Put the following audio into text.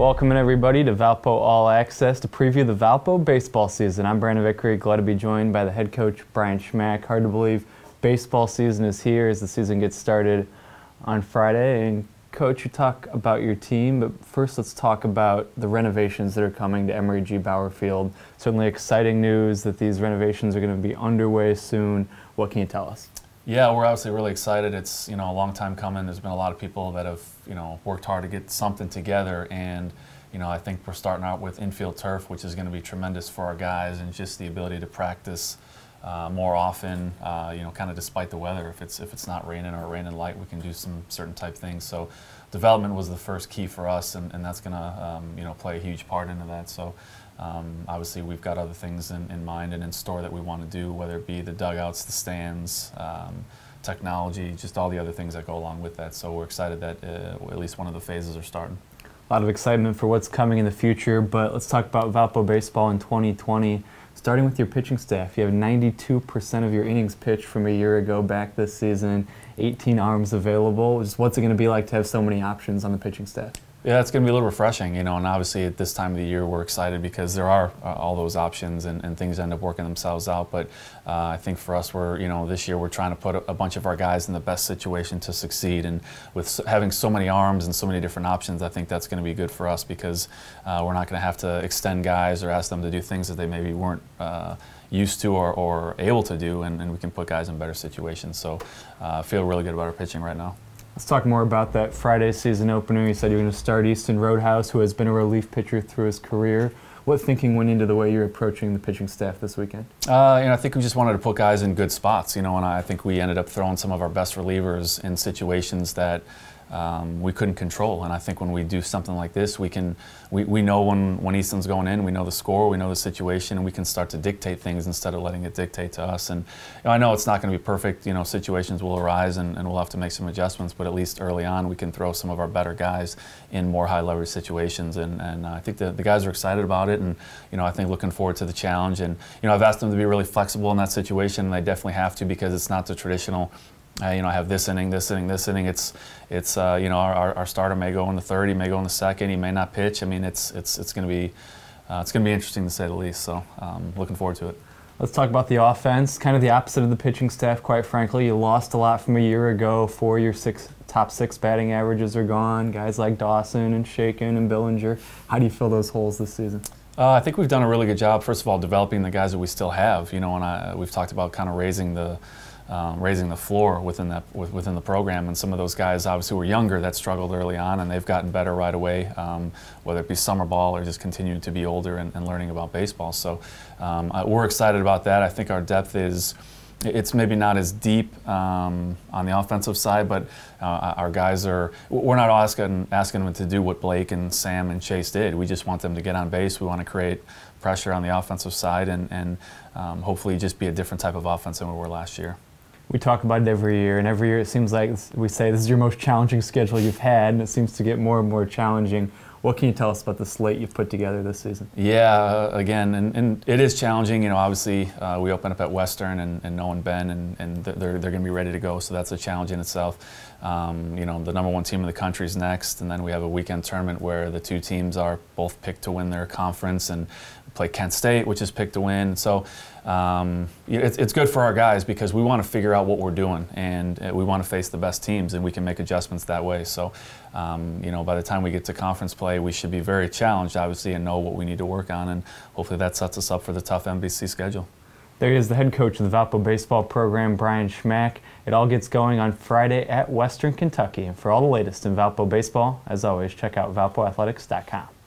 Welcome everybody to Valpo All Access to preview the Valpo baseball season. I'm Brandon Vickery, glad to be joined by the head coach Brian Schmack. Hard to believe baseball season is here as the season gets started on Friday. And coach, you talk about your team, but first let's talk about the renovations that are coming to Emory G. Bauer Field. Certainly exciting news that these renovations are going to be underway soon. What can you tell us? Yeah, we're obviously really excited. It's you know a long time coming. There's been a lot of people that have you know worked hard to get something together, and you know I think we're starting out with infield turf, which is going to be tremendous for our guys, and just the ability to practice uh, more often. Uh, you know, kind of despite the weather. If it's if it's not raining or raining light, we can do some certain type things. So development was the first key for us, and, and that's going to um, you know play a huge part into that. So. Um, obviously, we've got other things in, in, mind and in store that we want to do, whether it be the dugouts, the stands, um, technology, just all the other things that go along with that. So we're excited that uh, at least one of the phases are starting. A lot of excitement for what's coming in the future, but let's talk about Valpo baseball in 2020. Starting with your pitching staff, you have 92% of your innings pitched from a year ago back this season, 18 arms available. Just what's it going to be like to have so many options on the pitching staff? Yeah, it's going to be a little refreshing, you know, and obviously at this time of the year we're excited because there are uh, all those options and, and, things end up working themselves out. But uh, I think for us, we're, you know, this year we're trying to put a, bunch of our guys in the best situation to succeed. And with having so many arms and so many different options, I think that's going to be good for us because uh, we're not going to have to extend guys or ask them to do things that they maybe weren't uh, used to or, or, able to do, and, and, we can put guys in better situations. So uh, I feel really good about our pitching right now. Let's talk more about that Friday season opener. You said you're going to start Easton Roadhouse, who has been a relief pitcher through his career. What thinking went into the way you're approaching the pitching staff this weekend? Uh, you know, I think we just wanted to put guys in good spots. You know, and I think we ended up throwing some of our best relievers in situations that um, we couldn't control. And I think when we do something like this, we can we, we know when, when Easton's going in, we know the score, we know the situation, and we can start to dictate things instead of letting it dictate to us. And you know, I know it's not going to be perfect. You know, situations will arise, and, and we'll have to make some adjustments. But at least early on, we can throw some of our better guys in more high leverage situations. And, and uh, I think the, the guys are excited about it, and you know, I think looking forward to the challenge. And you know, I've asked them to be really flexible in that situation, and they definitely have to because it's not the traditional uh, you know, I have this inning, this inning, this inning. It's, it's uh, you know, our, our starter may go in the third, he may go in the second, he may not pitch. I mean, it's, it's, it's going to be, uh, it's going to be interesting to say the least. So, um, looking forward to it. Let's talk about the offense. Kind of the opposite of the pitching staff, quite frankly. You lost a lot from a year ago. Four of your six top six batting averages are gone. Guys like Dawson and Shaken and Billinger. How do you fill those holes this season? Uh, I think we've done a really good job. First of all, developing the guys that we still have. You know, and I, we've talked about kind of raising the um, raising the floor within that within the program. And some of those guys obviously were younger that struggled early on, and they've gotten better right away, um, whether it be summer ball or just continuing to be older and, and learning about baseball. So um, we're excited about that. I think our depth is. It's maybe not as deep um, on the offensive side, but uh, our guys are. We're not asking asking them to do what Blake and Sam and Chase did. We just want them to get on base. We want to create pressure on the offensive side, and, and um, hopefully just be a different type of offense than we were last year we talk about it every year, and every year it seems like we say this is your most challenging schedule you've had, and it seems to get more and more challenging. What can you tell us about the slate you've put together this season? Yeah, uh, again, and, and it is challenging. You know, obviously uh, we open up at Western and, and knowing Ben, and, and they're, they're going to be ready to go, so that's a challenge in itself. Um, you know, the number one team in the country is next, and then we have a weekend tournament where the two teams are both picked to win their conference, and play Kent State, which is picked to win. So um, it's, it's good for our guys because we want to figure out what we're doing and uh, we want to face the best teams and we can make adjustments that way. So, um, you know, by the time we get to conference play, we should be very challenged, obviously, and know what we need to work on. And hopefully that sets us up for the tough MVC schedule. There is the head coach of the Valpo baseball program, Brian Schmack. It all gets going on Friday at Western Kentucky. And for all the latest in Valpo baseball, as always, check out valpoathletics.com.